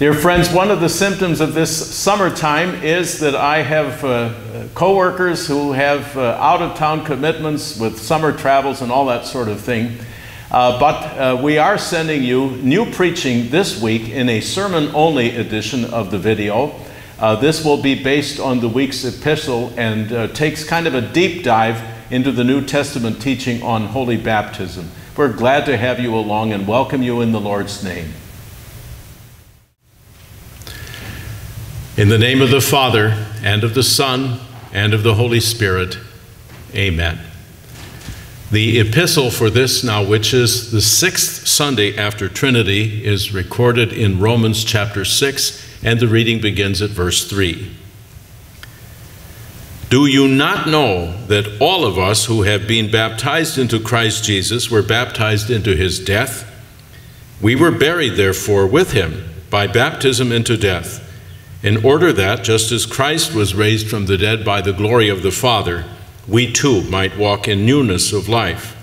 Dear friends, one of the symptoms of this summertime is that I have uh, coworkers who have uh, out of town commitments with summer travels and all that sort of thing. Uh, but uh, we are sending you new preaching this week in a sermon only edition of the video. Uh, this will be based on the week's epistle and uh, takes kind of a deep dive into the New Testament teaching on holy baptism. We're glad to have you along and welcome you in the Lord's name. In the name of the Father, and of the Son, and of the Holy Spirit, amen. The epistle for this now, which is the sixth Sunday after Trinity, is recorded in Romans chapter 6, and the reading begins at verse 3. Do you not know that all of us who have been baptized into Christ Jesus were baptized into his death? We were buried, therefore, with him by baptism into death, in order that, just as Christ was raised from the dead by the glory of the Father, we too might walk in newness of life.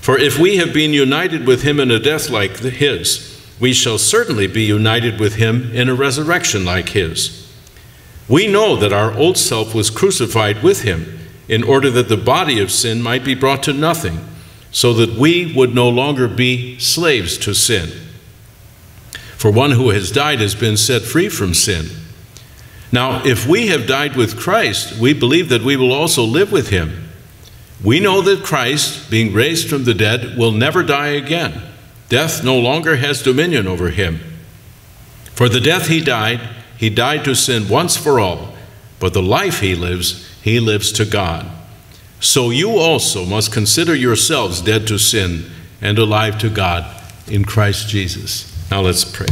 For if we have been united with him in a death like his, we shall certainly be united with him in a resurrection like his. We know that our old self was crucified with him in order that the body of sin might be brought to nothing, so that we would no longer be slaves to sin. For one who has died has been set free from sin. Now, if we have died with Christ, we believe that we will also live with him. We know that Christ, being raised from the dead, will never die again. Death no longer has dominion over him. For the death he died, he died to sin once for all, but the life he lives, he lives to God. So you also must consider yourselves dead to sin and alive to God in Christ Jesus. Now let's pray.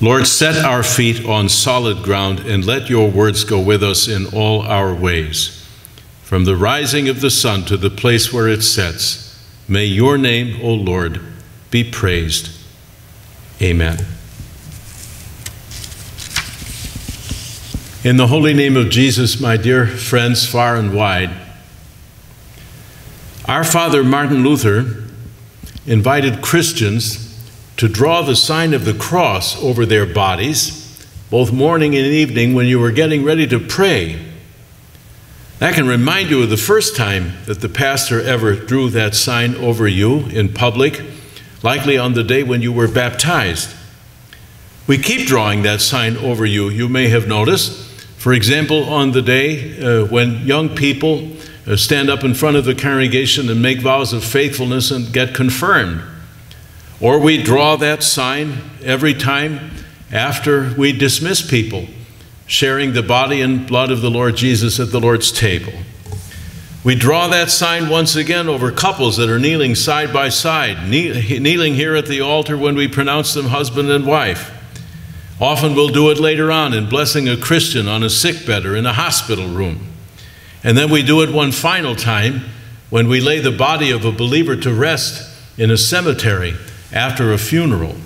Lord, set our feet on solid ground and let your words go with us in all our ways. From the rising of the sun to the place where it sets, may your name, O Lord, be praised. Amen. In the holy name of Jesus, my dear friends far and wide, our father Martin Luther invited Christians to draw the sign of the cross over their bodies, both morning and evening when you were getting ready to pray. That can remind you of the first time that the pastor ever drew that sign over you in public, likely on the day when you were baptized. We keep drawing that sign over you, you may have noticed. For example, on the day uh, when young people Uh, stand up in front of the congregation and make vows of faithfulness and get confirmed. Or we draw that sign every time after we dismiss people, sharing the body and blood of the Lord Jesus at the Lord's table. We draw that sign once again over couples that are kneeling side by side, kneeling here at the altar when we pronounce them husband and wife. Often we'll do it later on in blessing a Christian on a sickbed or in a hospital room. And then we do it one final time when we lay the body of a believer to rest in a cemetery after a funeral.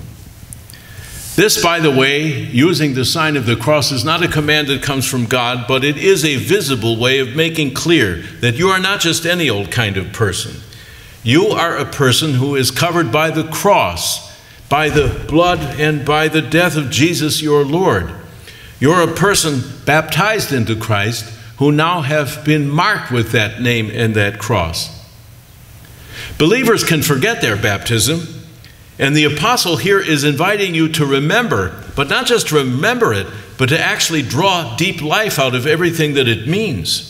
This, by the way, using the sign of the cross is not a command that comes from God, but it is a visible way of making clear that you are not just any old kind of person. You are a person who is covered by the cross, by the blood and by the death of Jesus your Lord. You're a person baptized into Christ who now have been marked with that name and that cross. Believers can forget their baptism and the apostle here is inviting you to remember, but not just remember it, but to actually draw deep life out of everything that it means.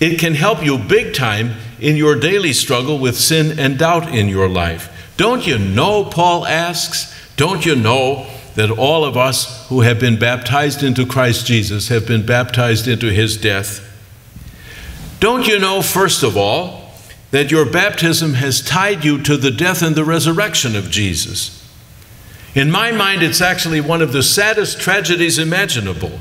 It can help you big time in your daily struggle with sin and doubt in your life. Don't you know, Paul asks, don't you know that all of us who have been baptized into Christ Jesus have been baptized into his death? Don't you know, first of all, that your baptism has tied you to the death and the resurrection of Jesus. In my mind, it's actually one of the saddest tragedies imaginable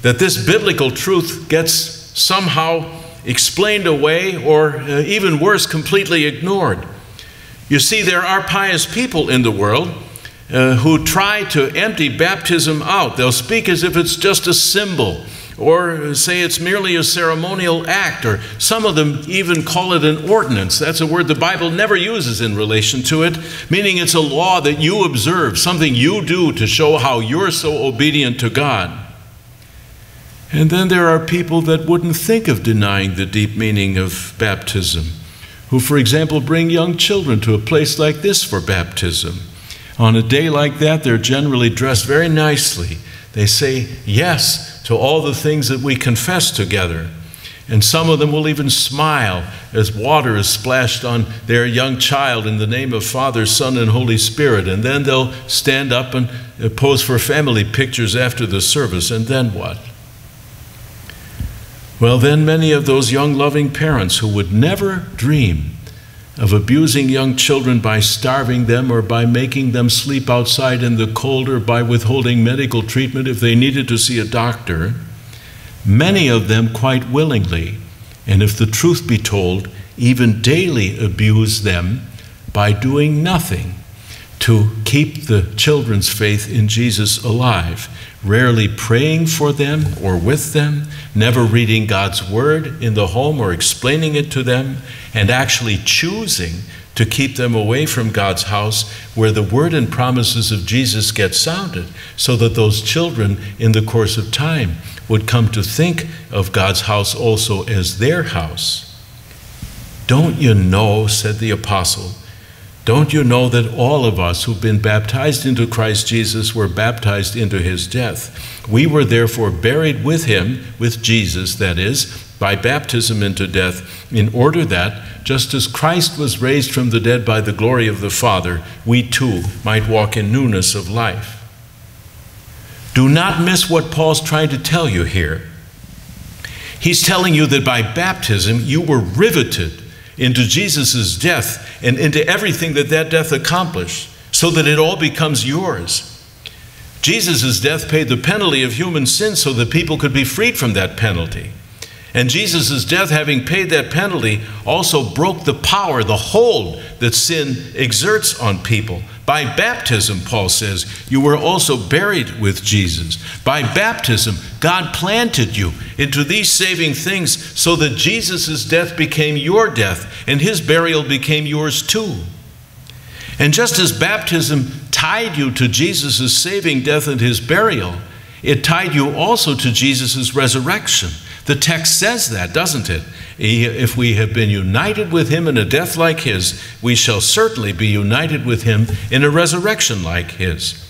that this biblical truth gets somehow explained away or uh, even worse, completely ignored. You see, there are pious people in the world uh, who try to empty baptism out. They'll speak as if it's just a symbol or say it's merely a ceremonial act, or some of them even call it an ordinance. That's a word the Bible never uses in relation to it, meaning it's a law that you observe, something you do to show how you're so obedient to God. And then there are people that wouldn't think of denying the deep meaning of baptism, who, for example, bring young children to a place like this for baptism. On a day like that, they're generally dressed very nicely. They say yes to all the things that we confess together. And some of them will even smile as water is splashed on their young child in the name of Father, Son, and Holy Spirit. And then they'll stand up and pose for family pictures after the service. And then what? Well, then many of those young, loving parents who would never dream of abusing young children by starving them or by making them sleep outside in the cold or by withholding medical treatment if they needed to see a doctor, many of them quite willingly, and if the truth be told, even daily abuse them by doing nothing to keep the children's faith in Jesus alive, rarely praying for them or with them, never reading God's word in the home or explaining it to them, and actually choosing to keep them away from God's house where the word and promises of Jesus get sounded, so that those children in the course of time would come to think of God's house also as their house. Don't you know, said the apostle, don't you know that all of us who've been baptized into Christ Jesus were baptized into his death? We were therefore buried with him, with Jesus, that is, by baptism into death, in order that, just as Christ was raised from the dead by the glory of the Father, we too might walk in newness of life. Do not miss what Paul's trying to tell you here. He's telling you that by baptism you were riveted into Jesus' death and into everything that that death accomplished so that it all becomes yours. Jesus' death paid the penalty of human sin so that people could be freed from that penalty. And Jesus' death, having paid that penalty, also broke the power, the hold that sin exerts on people. By baptism, Paul says, you were also buried with Jesus. By baptism, God planted you into these saving things so that Jesus' death became your death and his burial became yours too. And just as baptism tied you to Jesus' saving death and his burial, it tied you also to Jesus' resurrection. The text says that, doesn't it? If we have been united with him in a death like his, we shall certainly be united with him in a resurrection like his.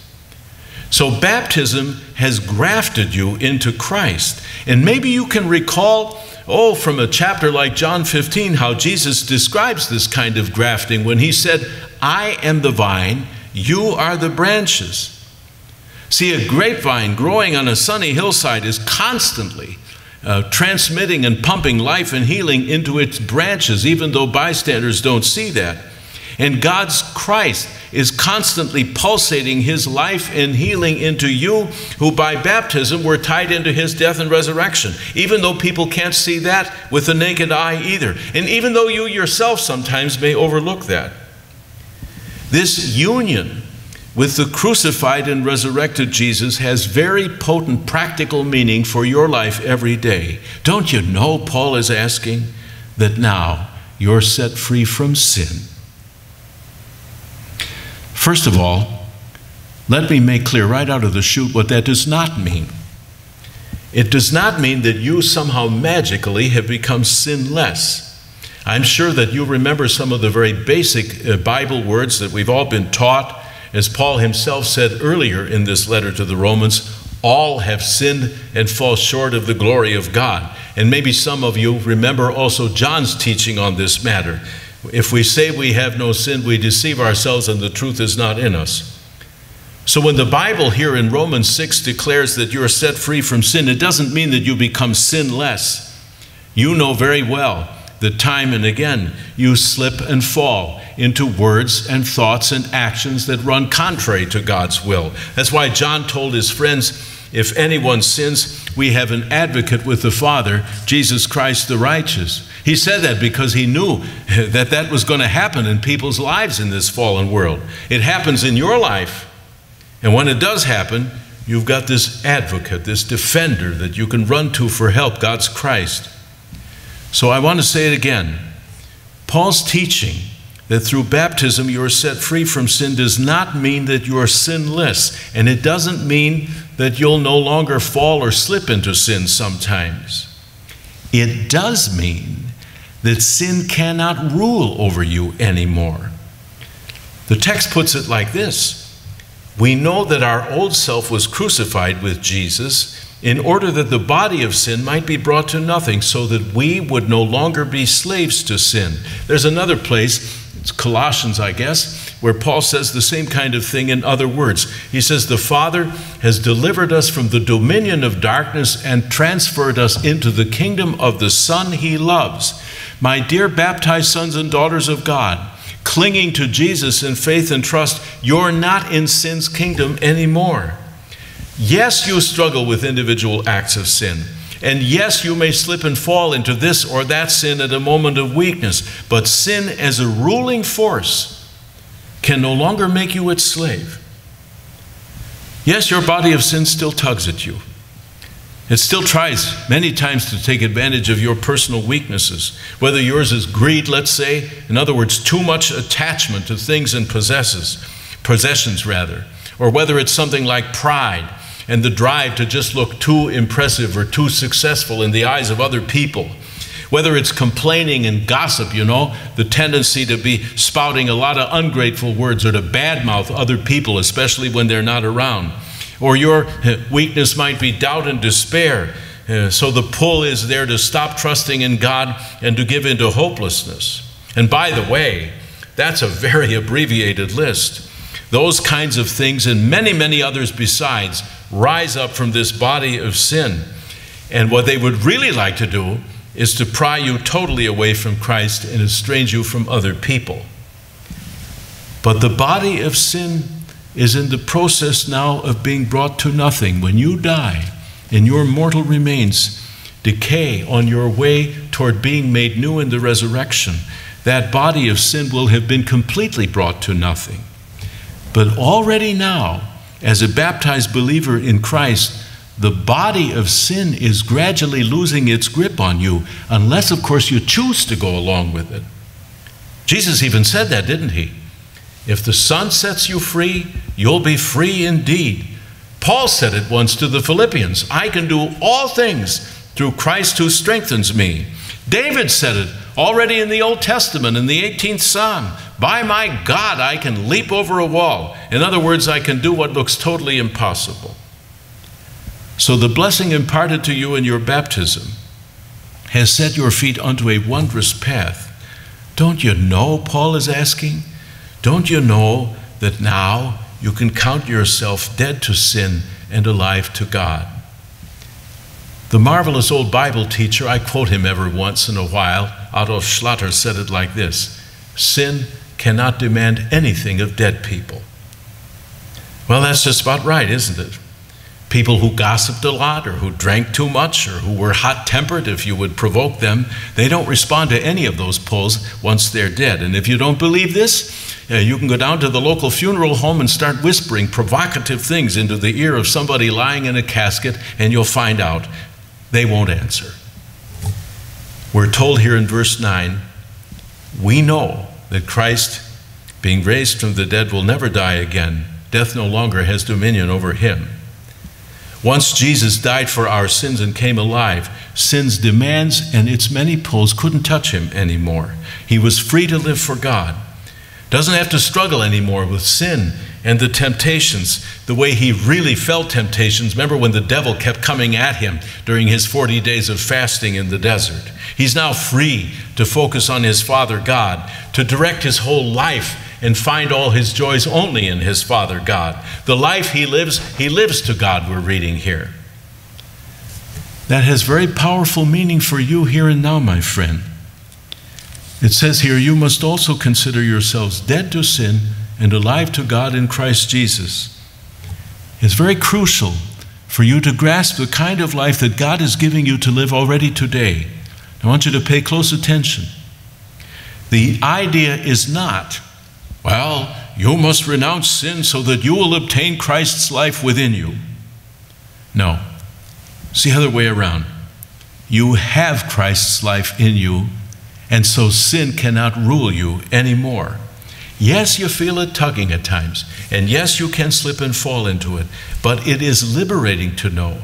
So, baptism has grafted you into Christ. And maybe you can recall, oh, from a chapter like John 15, how Jesus describes this kind of grafting when he said, I am the vine, you are the branches. See, a grapevine growing on a sunny hillside is constantly uh, transmitting and pumping life and healing into its branches, even though bystanders don't see that. And God's Christ is constantly pulsating his life and healing into you, who by baptism were tied into his death and resurrection, even though people can't see that with the naked eye either. And even though you yourself sometimes may overlook that. This union with the crucified and resurrected Jesus has very potent practical meaning for your life every day. Don't you know, Paul is asking, that now you're set free from sin? First of all, let me make clear right out of the chute what that does not mean. It does not mean that you somehow magically have become sinless. I'm sure that you remember some of the very basic uh, Bible words that we've all been taught as Paul himself said earlier in this letter to the Romans, all have sinned and fall short of the glory of God. And maybe some of you remember also John's teaching on this matter. If we say we have no sin, we deceive ourselves and the truth is not in us. So when the Bible here in Romans 6 declares that you're set free from sin, it doesn't mean that you become sinless. You know very well that time and again you slip and fall into words and thoughts and actions that run contrary to God's will. That's why John told his friends, if anyone sins, we have an advocate with the Father, Jesus Christ the righteous. He said that because he knew that that was going to happen in people's lives in this fallen world. It happens in your life. And when it does happen, You've got this advocate, this defender that you can run to for help, God's Christ. So I want to say it again. Paul's teaching that through baptism you are set free from sin does not mean that you are sinless, and it doesn't mean that you'll no longer fall or slip into sin sometimes. It does mean that sin cannot rule over you anymore. The text puts it like this We know that our old self was crucified with Jesus in order that the body of sin might be brought to nothing, so that we would no longer be slaves to sin. There's another place it's Colossians, I guess, where Paul says the same kind of thing in other words. He says, The Father has delivered us from the dominion of darkness and transferred us into the kingdom of the Son he loves. My dear baptized sons and daughters of God, clinging to Jesus in faith and trust, you're not in sin's kingdom anymore. Yes, you struggle with individual acts of sin. And yes, you may slip and fall into this or that sin at a moment of weakness, but sin as a ruling force can no longer make you its slave. Yes, your body of sin still tugs at you. It still tries many times to take advantage of your personal weaknesses, whether yours is greed, let's say, in other words, too much attachment to things and possesses, possessions rather, or whether it's something like pride and the drive to just look too impressive or too successful in the eyes of other people. Whether it's complaining and gossip, you know, the tendency to be spouting a lot of ungrateful words or to badmouth other people, especially when they're not around. Or your uh, weakness might be doubt and despair. Uh, so the pull is there to stop trusting in God and to give into hopelessness. And by the way, that's a very abbreviated list. Those kinds of things and many, many others besides rise up from this body of sin. And what they would really like to do is to pry you totally away from Christ and estrange you from other people. But the body of sin is in the process now of being brought to nothing. When you die and your mortal remains decay on your way toward being made new in the resurrection, that body of sin will have been completely brought to nothing. But already now, as a baptized believer in Christ, the body of sin is gradually losing its grip on you, unless, of course, you choose to go along with it. Jesus even said that, didn't he? If the Son sets you free, you'll be free indeed. Paul said it once to the Philippians I can do all things through Christ who strengthens me. David said it already in the Old Testament in the 18th Psalm By my God, I can leap over a wall. In other words, I can do what looks totally impossible. So the blessing imparted to you in your baptism has set your feet onto a wondrous path. Don't you know, Paul is asking? Don't you know that now you can count yourself dead to sin and alive to God? The marvelous old Bible teacher, I quote him every once in a while, Adolf Schlatter said it like this Sin cannot demand anything of dead people. Well, that's just about right, isn't it? People who gossiped a lot or who drank too much or who were hot tempered, if you would provoke them, they don't respond to any of those pulls once they're dead. And if you don't believe this, you can go down to the local funeral home and start whispering provocative things into the ear of somebody lying in a casket, and you'll find out they won't answer. We're told here in verse 9 we know that Christ, being raised from the dead, will never die again. Death no longer has dominion over him. Once Jesus died for our sins and came alive, sin's demands and its many pulls couldn't touch him anymore. He was free to live for God. Doesn't have to struggle anymore with sin and the temptations the way he really felt temptations. Remember when the devil kept coming at him during his 40 days of fasting in the desert? He's now free to focus on his Father God, to direct his whole life and find all his joys only in his Father God. The life he lives, he lives to God, we're reading here. That has very powerful meaning for you here and now, my friend. It says here, you must also consider yourselves dead to sin and alive to God in Christ Jesus. It's very crucial for you to grasp the kind of life that God is giving you to live already today. I want you to pay close attention. The idea is not well, you must renounce sin so that you will obtain Christ's life within you. No. It's the other way around. You have Christ's life in you, and so sin cannot rule you anymore. Yes, you feel it tugging at times, and yes, you can slip and fall into it, but it is liberating to know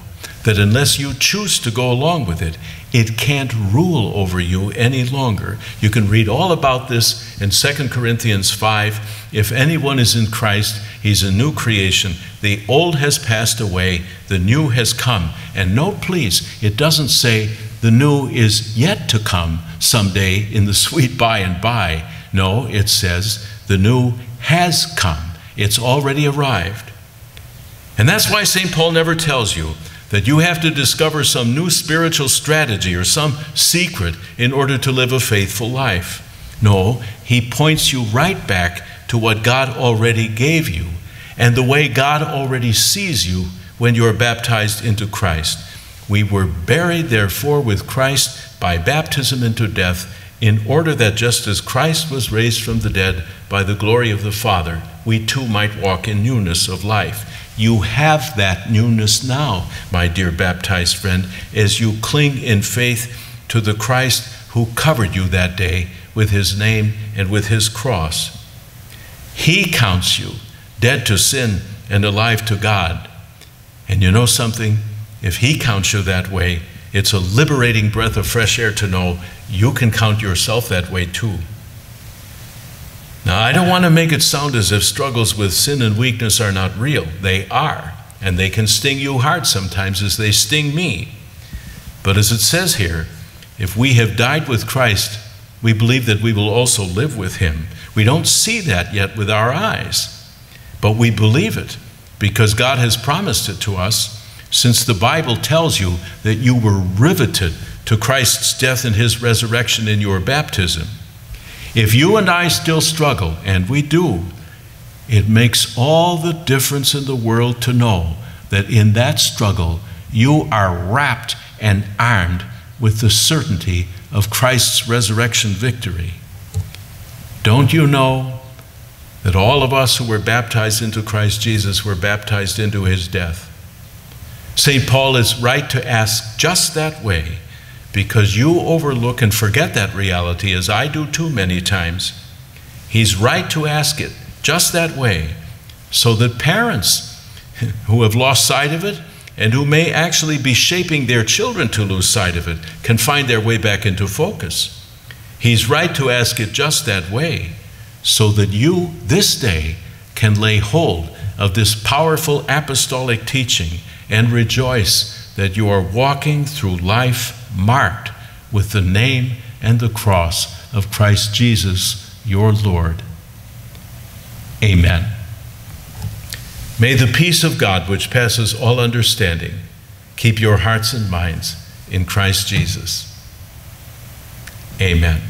that unless you choose to go along with it, it can't rule over you any longer. You can read all about this in 2 Corinthians 5. If anyone is in Christ, he's a new creation. The old has passed away, the new has come. And note, please, it doesn't say the new is yet to come someday in the sweet by and by. No, it says the new has come, it's already arrived. And that's why St. Paul never tells you that you have to discover some new spiritual strategy or some secret in order to live a faithful life. No, he points you right back to what God already gave you and the way God already sees you when you are baptized into Christ. We were buried, therefore, with Christ by baptism into death, in order that just as Christ was raised from the dead by the glory of the Father, we too might walk in newness of life. You have that newness now, my dear baptized friend, as you cling in faith to the Christ who covered you that day with his name and with his cross. He counts you dead to sin and alive to God. And you know something? If he counts you that way, it's a liberating breath of fresh air to know you can count yourself that way too. Now, I don't want to make it sound as if struggles with sin and weakness are not real. They are, and they can sting you hard sometimes as they sting me. But as it says here, if we have died with Christ, we believe that we will also live with him. We don't see that yet with our eyes, but we believe it because God has promised it to us since the Bible tells you that you were riveted to Christ's death and his resurrection in your baptism. If you and I still struggle, and we do, it makes all the difference in the world to know that in that struggle you are wrapped and armed with the certainty of Christ's resurrection victory. Don't you know that all of us who were baptized into Christ Jesus were baptized into his death? St. Paul is right to ask just that way because you overlook and forget that reality, as I do too many times. He's right to ask it just that way, so that parents who have lost sight of it and who may actually be shaping their children to lose sight of it can find their way back into focus. He's right to ask it just that way, so that you this day can lay hold of this powerful apostolic teaching and rejoice that you are walking through life marked with the name and the cross of Christ Jesus, your Lord. Amen. May the peace of God, which passes all understanding, keep your hearts and minds in Christ Jesus. Amen.